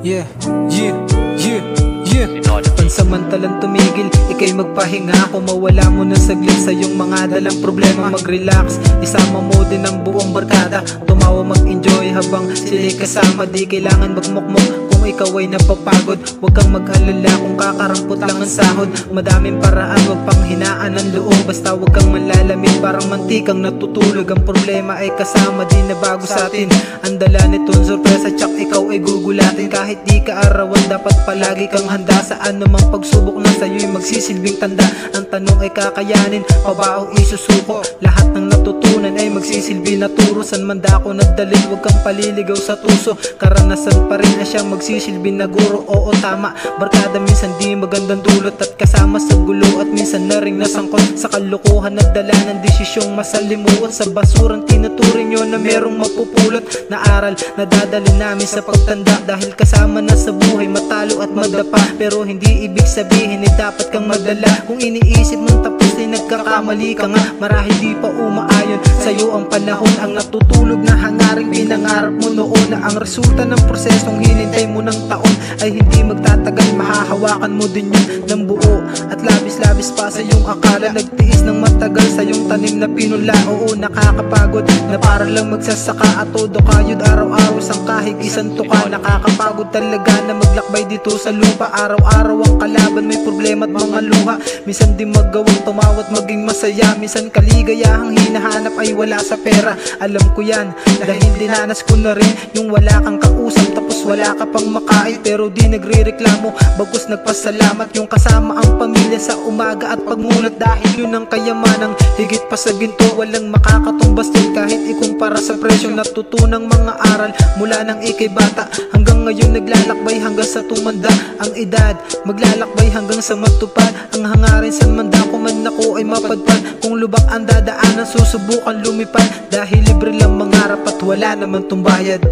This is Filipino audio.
Yeah, yeah, yeah, yeah. Pansamantalang tumigil, ikay magpahinga Kung mawala mo na saglit sa iyong mga dalang problema. Mag-relax, isama mo din ang buong barkada. Tumawa mag-enjoy habang sila'y kasama. Di kailangan magmukmuk ikaw ay napapagod. Huwag kang mag-alala kung kakarampot lang ang sahod. Madaming paraan, huwag pang hinaan ang loob. Basta huwag kang manlalamig, parang mantikang natutulog. Ang problema ay kasama, di na bago sa atin. Ang dala nito'ng sorpresa, tsak ikaw ay gugulatin. Kahit di ka arawan, dapat palagi kang handa. Sa anumang pagsubok na sa'yo'y magsisilbing tanda. Ang tanong ay kakayanin, pa ba o isusuko. Lahat ng natutunan ay magsisilbi na turo San man dako nagdalin, huwag kang paliligaw sa tuso. Karanasan pa rin na siyang magsisilbi na guro Oo tama, barkada minsan di magandang dulot At kasama sa gulo at minsan na rin nasangkot. Sa kalukuhan at dala ng desisyong masalimuot. Sa basurang tinuturing nyo na merong mapupulot Na aral na dadalhin namin sa pagtanda. Dahil kasama na sa buhay matalo at madapa. Pero hindi ibig sabihin eh dapat kang madala. Kung iniisip mong tapos ay nagkakamali ka nga Marahil di pa umaayon sa'yo ang panahon Ang natutulog na hangaring pinangarap mo noon Na ang resulta ng prosesong hinintay mo ng taon Ay hindi magtatagal. Mahahawakan mo din yun ng buo At labis-labis pa sa iyong akala. Nagtiis ng matagal sa iyong tanim na pinula. Oo nakakapagod na para lang magsasaka. At todo kayod araw-araw sang kahig isang tuka. Nakakapagod talaga na maglakbay dito sa lupa. Araw-araw ang kalaban may problema at mga luha. Minsan di magawang tumawat maging masaya. Minsan kaligayahang hinahanap ay wala sa pera. Alam ko yan dahil dinanas ko na rin. Yung wala kang kausap tapos wala ka pang makain. Pero di nagre-reklamo bagkus nagpasalamat. Yung kasama ang pamilya sa umaga at pagmulat Dahil yun ang kayamanang higit pa sa ginto Walang makakatumbas din kahit ikumpara sa presyong natutunang mga aral Mula nang ikay bata. Hanggang ngayon naglalakbay hanggang sa tumanda Ang edad maglalakbay hanggang sa matupad. Ang hangarin sa manda ko man ako ay mapadpad Kung lubak ang dadaanan susubukan lumipad. Dahil libre lang mangarap at wala naman tumbayad